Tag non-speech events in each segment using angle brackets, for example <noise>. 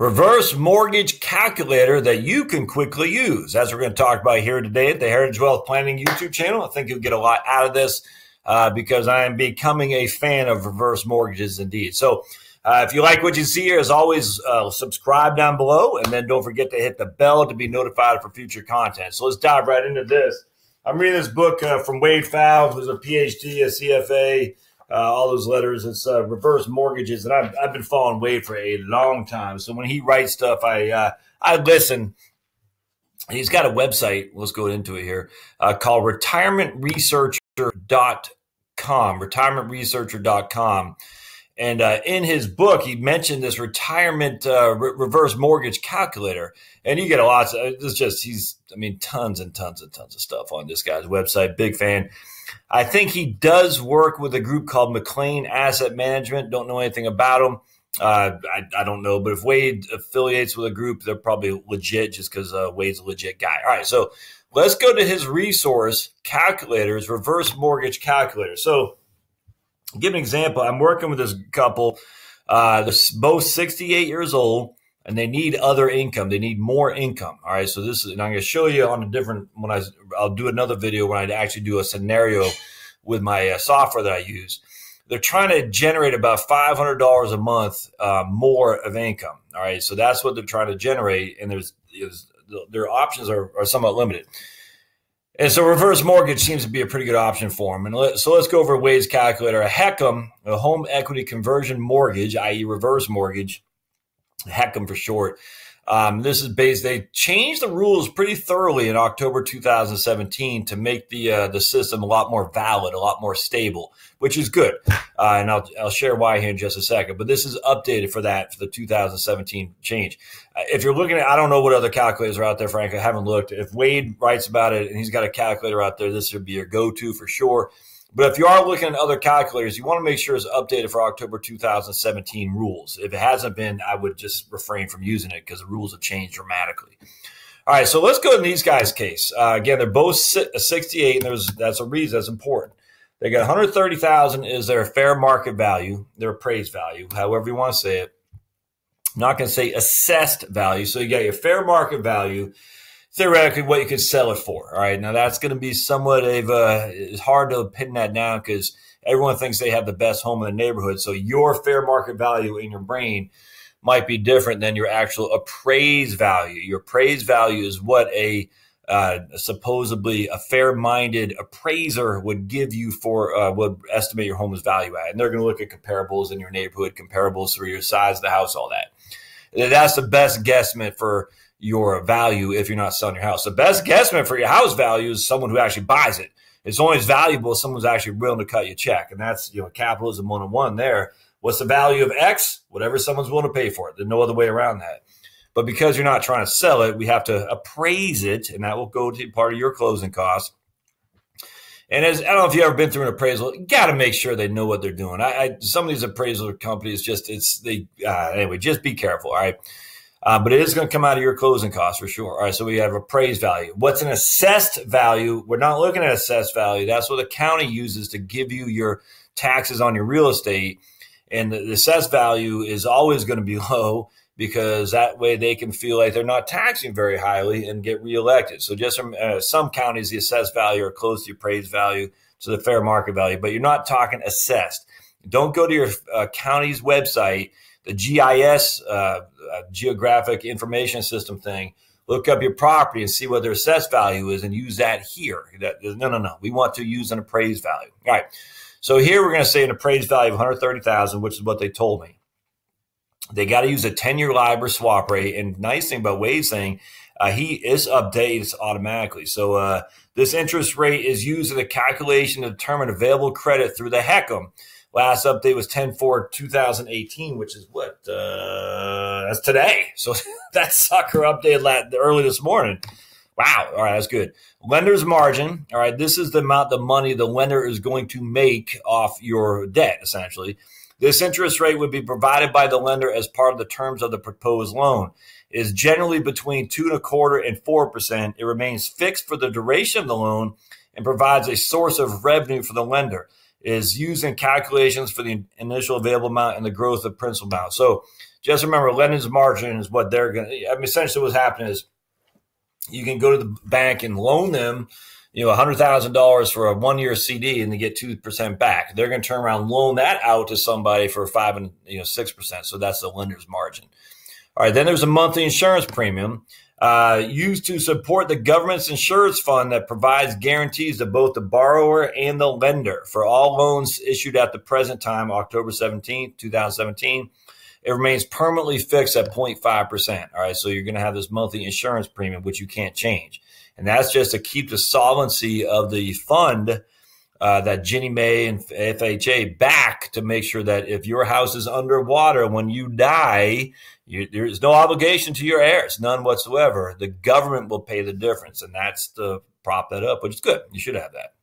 reverse mortgage calculator that you can quickly use. As we're going to talk about here today at the Heritage Wealth Planning YouTube channel, I think you'll get a lot out of this uh, because I am becoming a fan of reverse mortgages indeed. So, uh, if you like what you see here, as always, uh, subscribe down below and then don't forget to hit the bell to be notified for future content. So, let's dive right into this. I'm reading this book uh, from Wade Pfau, who's a PhD, a CFA uh, all those letters. It's uh, reverse mortgages, and I've, I've been following Wade for a long time. So when he writes stuff, I uh, I listen. He's got a website. Let's go into it here uh, called retirementresearcher.com. Retirementresearcher.com. And uh, in his book, he mentioned this retirement uh, re- reverse mortgage calculator. And you get a lot. Of, it's just he's, I mean, tons and tons and tons of stuff on this guy's website. Big fan. I think he does work with a group called McLean Asset Management. Don't know anything about him. Uh, I, I, don't know, but if Wade affiliates with a group, they're probably legit just because uh, Wade's a legit guy. All right, so let's go to his resource calculators, reverse mortgage calculator. So, give an example. I'm working with this couple. Uh, they're both 68 years old and they need other income. They need more income. All right. So this is, and I'm going to show you on a different, when I, I'll do another video when I actually do a scenario with my uh, software that I use. They're trying to generate about $500 a month uh, more of income. All right. So that's what they're trying to generate. And there's, there's their options are, are somewhat limited. And so reverse mortgage seems to be a pretty good option for them. And let, so let's go over Wade's calculator. A HECM, a home equity conversion mortgage, i.e. reverse mortgage, HECM for short. Um, this is based. They changed the rules pretty thoroughly in October 2017 to make the uh, the system a lot more valid, a lot more stable, which is good. Uh, and I'll I'll share why here in just a second. But this is updated for that for the 2017 change. Uh, if you're looking at, I don't know what other calculators are out there. Frank, I haven't looked. If Wade writes about it and he's got a calculator out there, this would be your go to for sure. But if you are looking at other calculators, you want to make sure it's updated for October 2017 rules. If it hasn't been, I would just refrain from using it because the rules have changed dramatically. All right, so let's go in these guys' case. Uh, again, they're both 68, and there's that's a reason that's important. They got 130,000 is their fair market value, their appraised value, however you want to say it. I'm not going to say assessed value. So you got your fair market value theoretically what you could sell it for. All right. Now that's going to be somewhat of a, it's hard to pin that down because everyone thinks they have the best home in the neighborhood. So your fair market value in your brain might be different than your actual appraised value. Your appraised value is what a uh, supposedly a fair-minded appraiser would give you for uh, would estimate your home's value at, and they're going to look at comparables in your neighborhood, comparables for your size of the house, all that. That's the best guesstimate for your value if you're not selling your house. The best guesstimate for your house value is someone who actually buys it. It's only as valuable as someone's actually willing to cut you a check. And that's, you know, capitalism one on one there. What's the value of X? Whatever someone's willing to pay for it. There's no other way around that. But because you're not trying to sell it, we have to appraise it, and that will go to part of your closing costs. And as I don't know if you've ever been through an appraisal, you got to make sure they know what they're doing. I, I, some of these appraisal companies just it's they uh, anyway. Just be careful. All right. Uh, but it is going to come out of your closing costs for sure. All right, so we have appraised value. What's an assessed value? We're not looking at assessed value. That's what the county uses to give you your taxes on your real estate. And the, assessed value is always going to be <laughs> low because that way they can feel like they're not taxing very highly and get reelected. So just from uh, some counties, the assessed value are close to the appraised value to the fair market value, but you're not talking assessed. Don't go to your uh, county's website the GIS, uh, uh, Geographic Information System thing, look up your property and see what their assessed value is and use that here. That, no, no, no. We want to use an appraised value. All right. So here we're going to say an appraised value of 130,000, which is what they told me. They got to use a 10-year LIBOR swap rate. And nice thing about Wade saying uh, he is updates automatically. So uh, this interest rate is used in the calculation to determine available credit through the HECM. Last update was 10 4 2018, which is what? Uh, that's today. So <laughs> that sucker updated early this morning. Wow. All right. That's good. Lender's margin. All right. This is the amount of money the lender is going to make off your debt, essentially. This interest rate would be provided by the lender as part of the terms of the proposed loan. It is generally between two and a quarter and four percent. It remains fixed for the duration of the loan and provides a source of revenue for the lender is using calculations for the initial available amount and the growth of principal amount. So just remember, lender's margin is what they're going to. I mean, essentially, what's happening is you can go to the bank and loan them, you know, hundred thousand dollars for a one year CD and they get two percent back. They're going to turn around loan that out to somebody for five and you know six percent. So that's the lender's margin. All right, then there's a monthly insurance premium uh, used to support the government's insurance fund that provides guarantees to both the borrower and the lender for all loans issued at the present time, October 17, 2017. It remains permanently fixed at 0.5%. All right. So you're going to have this monthly insurance premium, which you can't change. And that's just to keep the solvency of the fund uh, that Ginnie Mae and FHA back to make sure that if your house is underwater when you die, you, there's no obligation to your heirs, none whatsoever. The government will pay the difference, and that's to prop that up, which is good. You should have that.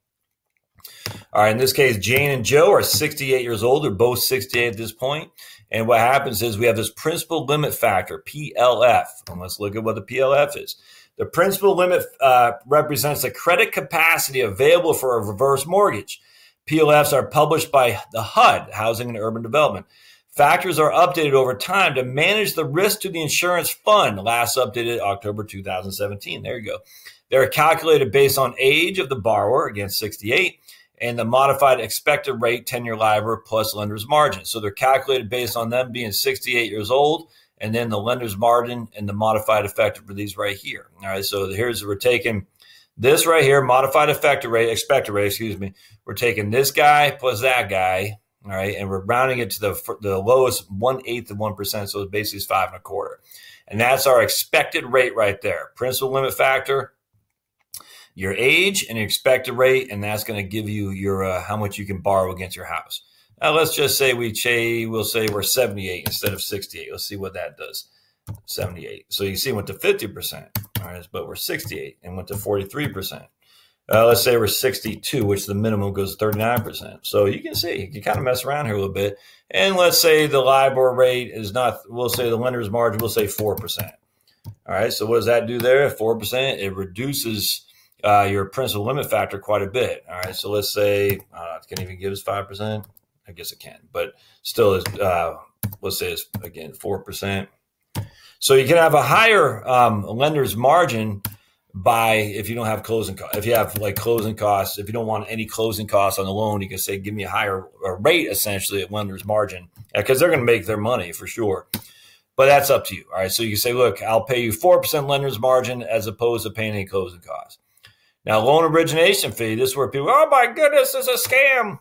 All right, in this case, Jane and Joe are 68 years old. They're both 68 at this point. And what happens is we have this principal limit factor, PLF. And let's look at what the PLF is. The principal limit uh, represents the credit capacity available for a reverse mortgage. PLFs are published by the HUD, Housing and Urban Development. Factors are updated over time to manage the risk to the insurance fund, last updated October 2017. There you go. They're calculated based on age of the borrower, again, 68, and the modified expected rate, 10 year LIBOR plus lender's margin. So they're calculated based on them being 68 years old and then the lender's margin and the modified effective for these right here. All right, so here's we're taking this right here, modified effective rate, expected rate, excuse me. We're taking this guy plus that guy, all right, and we're rounding it to the the lowest one eighth of one percent, so it's basically five and a quarter, and that's our expected rate right there. Principal limit factor, your age and your expected rate, and that's going to give you your uh, how much you can borrow against your house. Now let's just say we say we'll say we're 78 instead of 68. Let's see what that does. 78. So you see, went to 50%. All right, but we're 68 and went to 43%. Uh, let's say we're 62, which the minimum goes 39%. So you can see, you can kind of mess around here a little bit. And let's say the LIBOR rate is not, we'll say the lender's margin, we'll say 4%. All right, so what does that do there? 4%, it reduces uh, your principal limit factor quite a bit. All right, so let's say, uh, can even give us 5%. I guess it can, but still is, uh, let's say it's again, 4%. So you can have a higher um, lender's margin by if you don't have closing costs. If you have like closing costs, if you don't want any closing costs on the loan, you can say, give me a higher rate essentially at lender's margin because they're going to make their money for sure. But that's up to you. All right. So you can say, look, I'll pay you 4% lender's margin as opposed to paying any closing costs. Now, loan origination fee, this is where people, oh my goodness, this is a scam.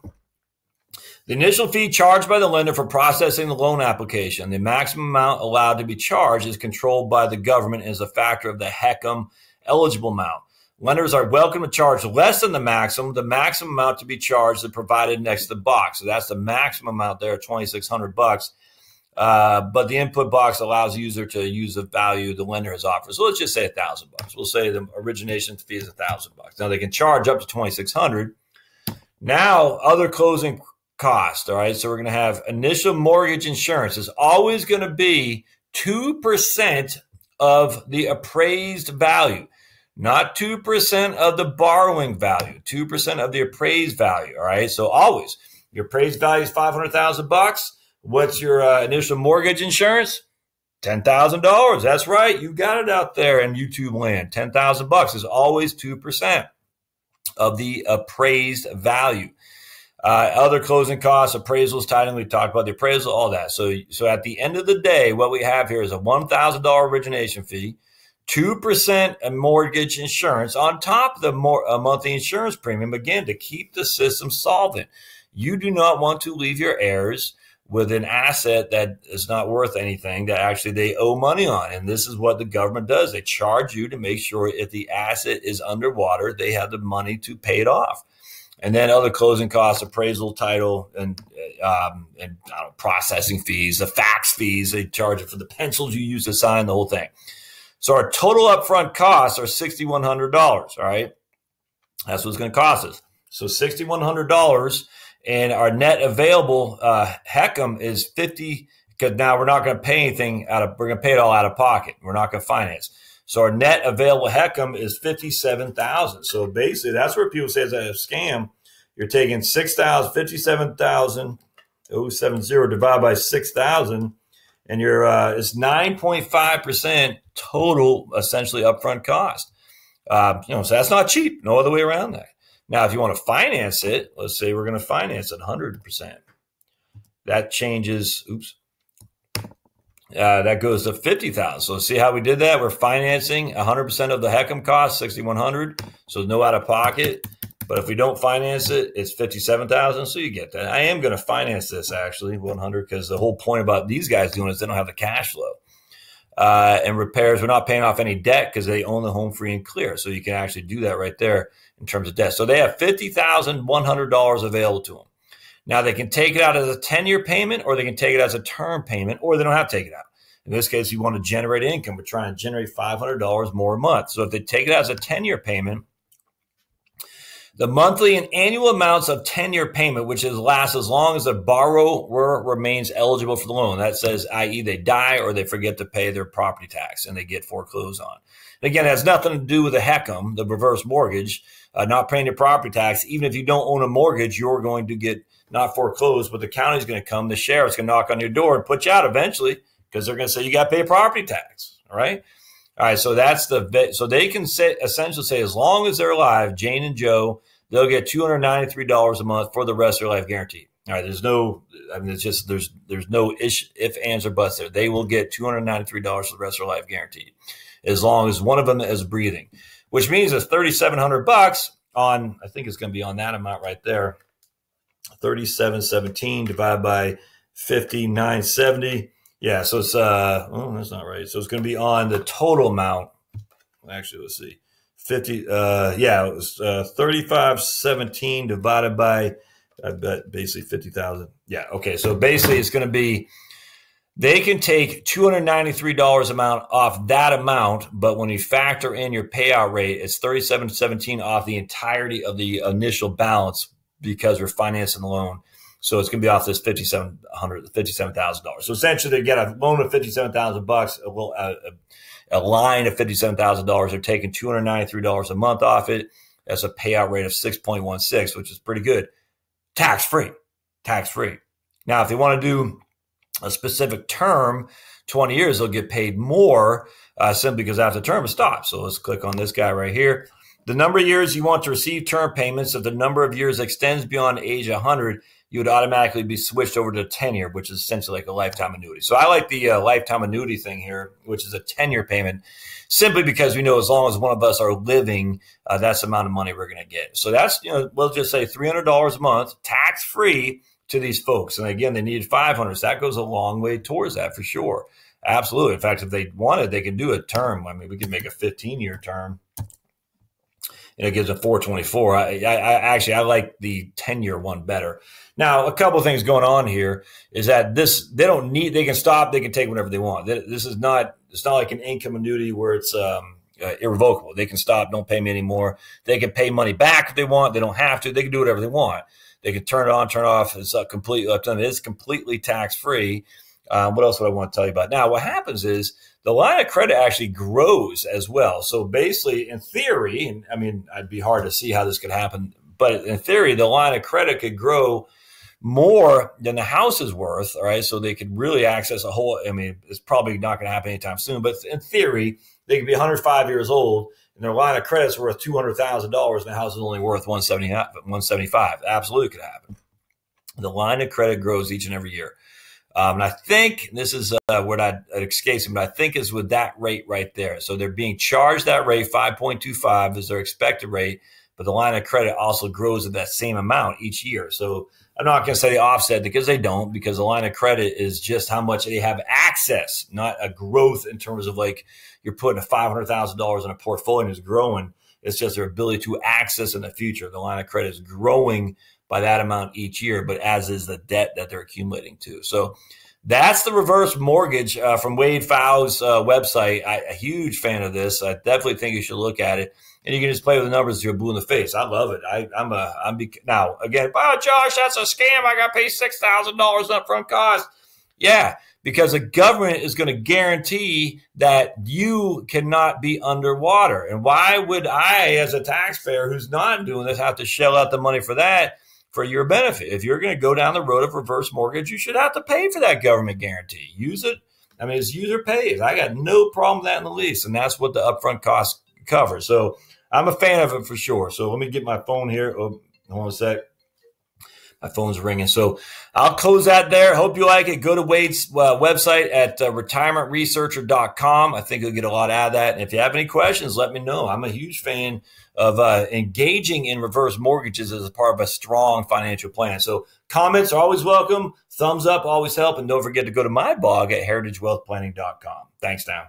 The initial fee charged by the lender for processing the loan application, the maximum amount allowed to be charged is controlled by the government as a factor of the HECM eligible amount. Lenders are welcome to charge less than the maximum. The maximum amount to be charged is provided next to the box. So that's the maximum amount there, 2600 bucks. Uh, but the input box allows the user to use the value the lender has offered. So let's just say a thousand bucks. We'll say the origination fee is a thousand bucks. Now they can charge up to 2600. Now other closing cost. All right. So we're going to have initial mortgage insurance is always going to be 2% of the appraised value, not 2% of the borrowing value, 2% of the appraised value. All right. So always your appraised value is 500,000 bucks. What's your uh, initial mortgage insurance? Ten thousand dollars. That's right. You got it out there in YouTube land. Ten thousand bucks is always two percent of the appraised value. Uh, other closing costs, appraisals, titling. We talked about the appraisal, all that. So, so at the end of the day, what we have here is a one thousand dollar origination fee, two percent mortgage insurance on top of the more, uh, monthly insurance premium. Again, to keep the system solvent. You do not want to leave your heirs with an asset that is not worth anything that actually they owe money on. And this is what the government does. They charge you to make sure if the asset is underwater, they have the money to pay it off and then other closing costs, appraisal, title, and um, and know, processing fees, the fax fees they charge it for the pencils you use to sign the whole thing. So our total upfront costs are sixty one hundred dollars. All right, that's what's going to cost us. So sixty one hundred dollars, and our net available uh, HECM is fifty. Because now we're not going to pay anything out of. We're going to pay it all out of pocket. We're not going to finance. So our net available HECM is 57,000. So basically that's where people say it's a scam. You're taking 6,000, 57,000, 070 divided by 6,000 and you're uh, it's nine point five percent total, essentially upfront cost. Uh, you know, so that's not cheap. No other way around that. Now, if you want to finance it, let's say we're going to finance it 100%. That changes, oops, uh, that goes to 50,000. So see how we did that? We're financing 100% of the HECM cost, 6,100. So no out of pocket. But if we don't finance it, it's 57,000. So you get that. I am going to finance this actually 100 because the whole point about these guys doing is they don't have the cash flow. Uh, and repairs, we're not paying off any debt because they own the home free and clear. So you can actually do that right there in terms of debt. So they have $50,100 available to them. Now they can take it out as a tenure payment or they can take it as a term payment or they don't have to take it out. In this case, you want to generate income. We're trying to generate $500 more a month. So if they take it out as a tenure payment, the monthly and annual amounts of tenure payment, which is lasts as long as the borrower remains eligible for the loan. That says, i.e., they die or they forget to pay their property tax and they get foreclosed on. And again, it has nothing to do with the HECM, the reverse mortgage, uh, not paying your property tax. Even if you don't own a mortgage, you're going to get not foreclosed, but the county's going to come, the sheriff's going to knock on your door and put you out eventually because they're going to say you got to pay property tax. All right. All right. So that's the so they can say essentially say as long as they're alive, Jane and Joe, they'll get two hundred ninety three dollars a month for the rest of their life guaranteed. All right. There's no, I mean, it's just there's there's no ish, if ands or buts there. They will get two hundred ninety three dollars for the rest of their life guaranteed, as long as one of them is breathing, which means it's thirty seven hundred bucks on. I think it's going to be on that amount right there 3717 divided by 5970. Yeah, so it's uh oh that's not right. So it's going to be on the total amount. Actually, let's see. 50 uh yeah, it was uh 3517 divided by I bet basically 50,000. Yeah, okay. So basically it's going to be they can take $293 amount off that amount, but when you factor in your payout rate, it's 3717 off the entirety of the initial balance because we're financing the loan. So it's going to be off this fifty-seven hundred, fifty-seven thousand dollars. So essentially, they get a loan of fifty-seven thousand bucks, a, a, a line of fifty-seven thousand dollars. They're taking two hundred ninety-three dollars a month off it. That's a payout rate of six point one six, which is pretty good, tax free, tax free. Now, if they want to do a specific term, twenty years, they'll get paid more uh, simply because after the term it stops. So let's click on this guy right here. The number of years you want to receive term payments, if the number of years extends beyond age 100, you would automatically be switched over to tenure, which is essentially like a lifetime annuity. So I like the uh, lifetime annuity thing here, which is a tenure payment, simply because we know as long as one of us are living, uh, that's the amount of money we're going to get. So that's, you know, we'll just say $300 a month, tax free to these folks. And again, they need 500. So that goes a long way towards that for sure. Absolutely. In fact, if they wanted, they can do a term. I mean, we could make a 15 year term And it gives a 424. I, I, I, actually I like the 10 year one better. Now, a couple of things going on here is that this they don't need they can stop they can take whatever they want. This is not it's not like an income annuity where it's um, uh, irrevocable. They can stop, don't pay me anymore. They can pay money back if they want. They don't have to. They can do whatever they want. They can turn it on, turn it off. It's completely up to them. It's completely tax free. Um, what else would I want to tell you about? Now, what happens is the line of credit actually grows as well. So basically, in theory, and I mean, I'd be hard to see how this could happen, but in theory, the line of credit could grow more than the house is worth. All right. So they could really access a whole, I mean, it's probably not going to happen anytime soon, but in theory, they could be 105 years old and their line of credit is worth $200,000 and the house is only worth 175. Absolutely could happen. The line of credit grows each and every year. Um, and I think this is uh, what I'd, I'd but I think is with that rate right there. So they're being charged that rate, 5.25 is their expected rate, but the line of credit also grows at that same amount each year. So I'm not going to say they offset because they don't, because the line of credit is just how much they have access, not a growth in terms of like you're putting a $500,000 in a portfolio and it's growing. It's just their ability to access in the future. The line of credit is growing by that amount each year, but as is the debt that they're accumulating to. So that's the reverse mortgage uh, from Wade Pfau's uh, website. I, a huge fan of this. I definitely think you should look at it. And you can just play with the numbers you're blue in the face. I love it. I, am a, I'm now again. Oh, Josh, that's a scam. I got paid six thousand dollars upfront cost. Yeah, because the government is going to guarantee that you cannot be underwater. And why would I, as a taxpayer who's not doing this, have to shell out the money for that? for your benefit. If you're going to go down the road of reverse mortgage, you should have to pay for that government guarantee. Use it I mean, it's user pays. I got no problem with that in the least. And that's what the upfront cost covers. So I'm a fan of it for sure. So let me get my phone here. Oh, hold on a sec. My phone's ringing. So I'll close that there. Hope you like it. Go to Wade's uh, website at uh, retirementresearcher.com. I think you'll get a lot out of that. And if you have any questions, let me know. I'm a huge fan of uh, engaging in reverse mortgages as a part of a strong financial plan. So comments are always welcome. Thumbs up always help. And don't forget to go to my blog at heritagewealthplanning.com. Thanks now.